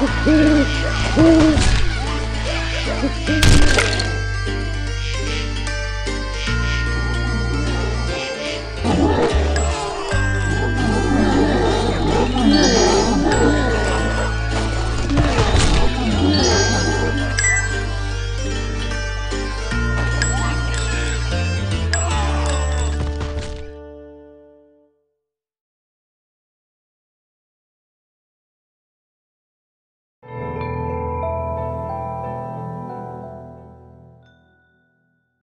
Oh,